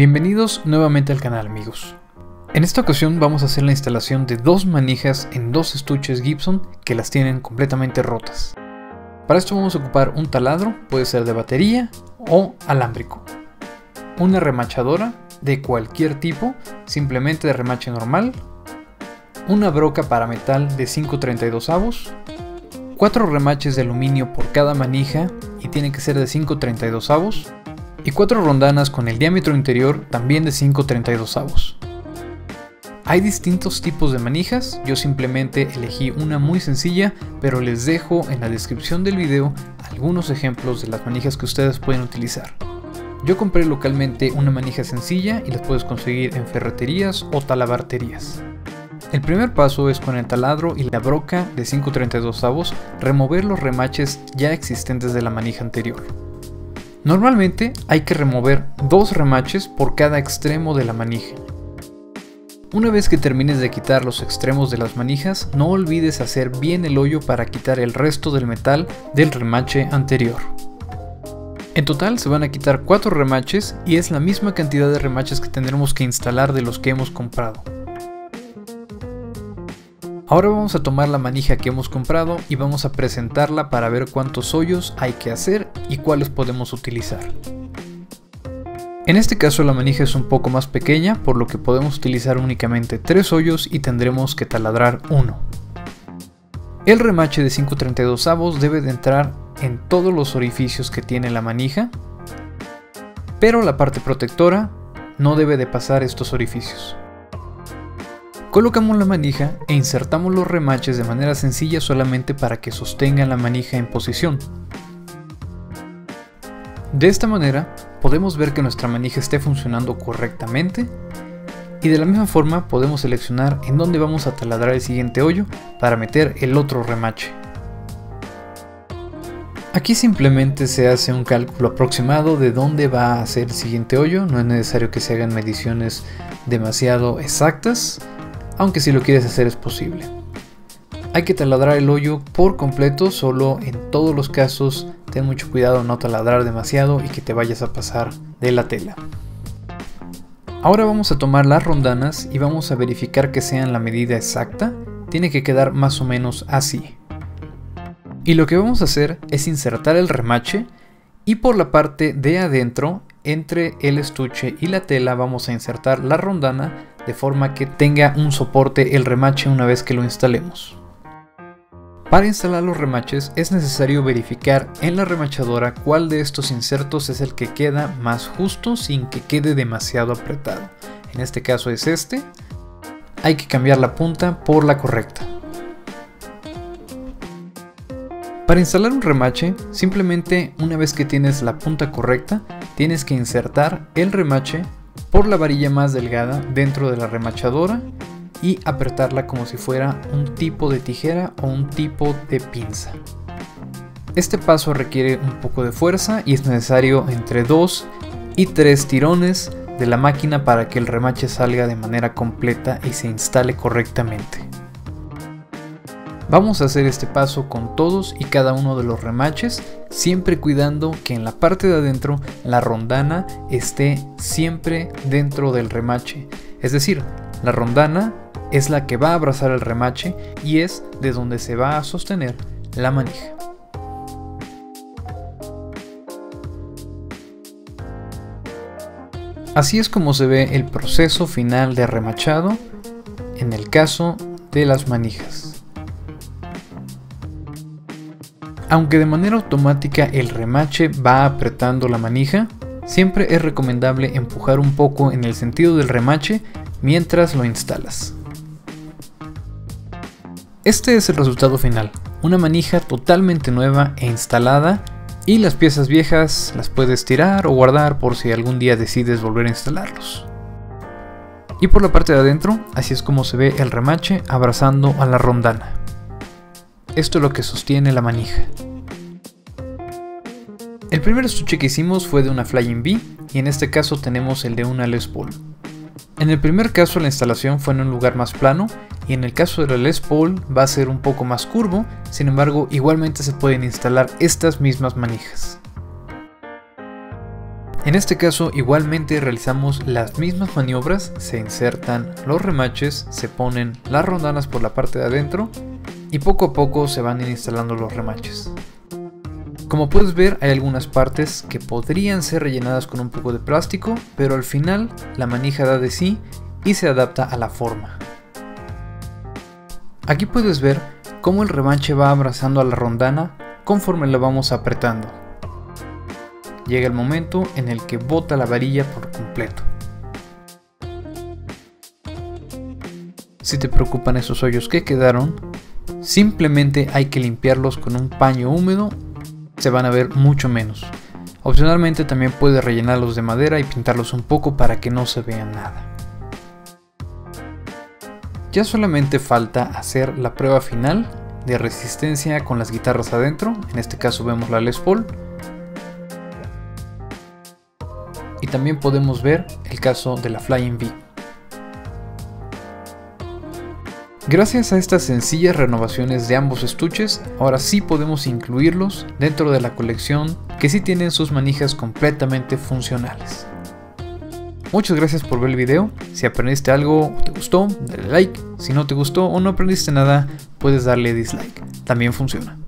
Bienvenidos nuevamente al canal amigos. En esta ocasión vamos a hacer la instalación de dos manijas en dos estuches Gibson que las tienen completamente rotas. Para esto vamos a ocupar un taladro, puede ser de batería o alámbrico. Una remachadora de cualquier tipo, simplemente de remache normal. Una broca para metal de 532 avos. Cuatro remaches de aluminio por cada manija y tienen que ser de 532 avos y cuatro rondanas con el diámetro interior también de 5.32 avos. Hay distintos tipos de manijas, yo simplemente elegí una muy sencilla, pero les dejo en la descripción del video algunos ejemplos de las manijas que ustedes pueden utilizar. Yo compré localmente una manija sencilla y las puedes conseguir en ferreterías o talabarterías. El primer paso es con el taladro y la broca de 5.32 avos remover los remaches ya existentes de la manija anterior. Normalmente hay que remover dos remaches por cada extremo de la manija. Una vez que termines de quitar los extremos de las manijas, no olvides hacer bien el hoyo para quitar el resto del metal del remache anterior. En total se van a quitar 4 remaches y es la misma cantidad de remaches que tendremos que instalar de los que hemos comprado. Ahora vamos a tomar la manija que hemos comprado y vamos a presentarla para ver cuántos hoyos hay que hacer y cuáles podemos utilizar. En este caso la manija es un poco más pequeña, por lo que podemos utilizar únicamente 3 hoyos y tendremos que taladrar uno. El remache de 5.32 avos debe de entrar en todos los orificios que tiene la manija, pero la parte protectora no debe de pasar estos orificios. Colocamos la manija e insertamos los remaches de manera sencilla solamente para que sostengan la manija en posición. De esta manera podemos ver que nuestra manija esté funcionando correctamente y de la misma forma podemos seleccionar en dónde vamos a taladrar el siguiente hoyo para meter el otro remache. Aquí simplemente se hace un cálculo aproximado de dónde va a ser el siguiente hoyo, no es necesario que se hagan mediciones demasiado exactas, aunque si lo quieres hacer es posible. Hay que taladrar el hoyo por completo, solo en todos los casos ten mucho cuidado no taladrar demasiado y que te vayas a pasar de la tela. Ahora vamos a tomar las rondanas y vamos a verificar que sean la medida exacta, tiene que quedar más o menos así. Y lo que vamos a hacer es insertar el remache y por la parte de adentro entre el estuche y la tela vamos a insertar la rondana de forma que tenga un soporte el remache una vez que lo instalemos. Para instalar los remaches es necesario verificar en la remachadora cuál de estos insertos es el que queda más justo sin que quede demasiado apretado. En este caso es este. Hay que cambiar la punta por la correcta. Para instalar un remache, simplemente una vez que tienes la punta correcta, tienes que insertar el remache por la varilla más delgada dentro de la remachadora y apretarla como si fuera un tipo de tijera o un tipo de pinza. Este paso requiere un poco de fuerza y es necesario entre 2 y 3 tirones de la máquina para que el remache salga de manera completa y se instale correctamente. Vamos a hacer este paso con todos y cada uno de los remaches, siempre cuidando que en la parte de adentro la rondana esté siempre dentro del remache. Es decir, la rondana es la que va a abrazar el remache y es de donde se va a sostener la manija. Así es como se ve el proceso final de remachado en el caso de las manijas. Aunque de manera automática el remache va apretando la manija, siempre es recomendable empujar un poco en el sentido del remache mientras lo instalas. Este es el resultado final, una manija totalmente nueva e instalada y las piezas viejas las puedes tirar o guardar por si algún día decides volver a instalarlos. Y por la parte de adentro, así es como se ve el remache abrazando a la rondana. Esto es lo que sostiene la manija. El primer estuche que hicimos fue de una Flying V y en este caso tenemos el de una Les Paul. En el primer caso la instalación fue en un lugar más plano y en el caso de la Les Paul va a ser un poco más curvo, sin embargo igualmente se pueden instalar estas mismas manijas. En este caso igualmente realizamos las mismas maniobras, se insertan los remaches, se ponen las rondanas por la parte de adentro y poco a poco se van instalando los remaches. Como puedes ver hay algunas partes que podrían ser rellenadas con un poco de plástico, pero al final la manija da de sí y se adapta a la forma. Aquí puedes ver cómo el remache va abrazando a la rondana conforme la vamos apretando. Llega el momento en el que bota la varilla por completo. Si te preocupan esos hoyos que quedaron, simplemente hay que limpiarlos con un paño húmedo, se van a ver mucho menos. Opcionalmente también puedes rellenarlos de madera y pintarlos un poco para que no se vean nada. Ya solamente falta hacer la prueba final de resistencia con las guitarras adentro, en este caso vemos la Les Paul. Y también podemos ver el caso de la Flying V. Gracias a estas sencillas renovaciones de ambos estuches, ahora sí podemos incluirlos dentro de la colección que sí tienen sus manijas completamente funcionales. Muchas gracias por ver el video. Si aprendiste algo o te gustó, dale like. Si no te gustó o no aprendiste nada, puedes darle dislike. También funciona.